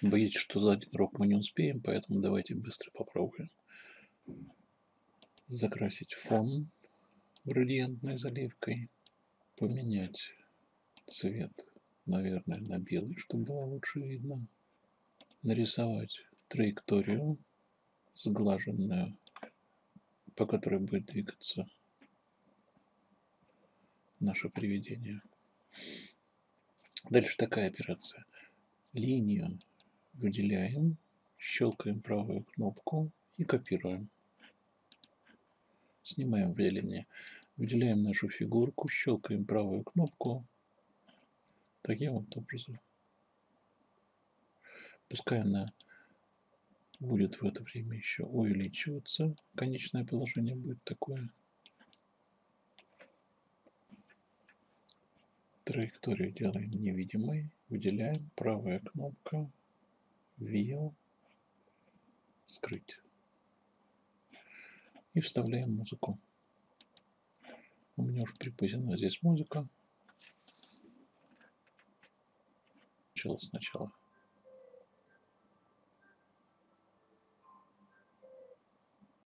Боитесь, что за один урок мы не успеем, поэтому давайте быстро попробуем. Закрасить фон градиентной заливкой. Поменять цвет, наверное, на белый, чтобы было лучше видно. Нарисовать траекторию сглаженную, по которой будет двигаться наше приведение. Дальше такая операция. Линию выделяем, щелкаем правую кнопку и копируем. Снимаем выделение. Выделяем нашу фигурку, щелкаем правую кнопку. Таким вот образом. Пускай она будет в это время еще увеличиваться. Конечное положение будет такое. Траекторию делаем невидимой. Выделяем. Правая кнопка. View. Скрыть. И вставляем музыку. У меня уже припозена здесь музыка. Сначала сначала.